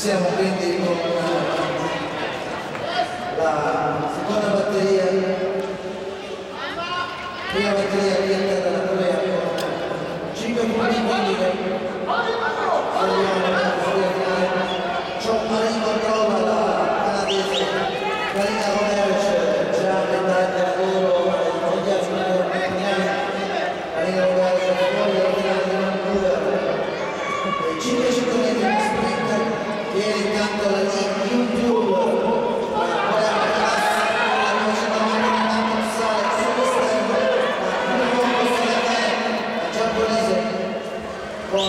Iniziamo quindi con La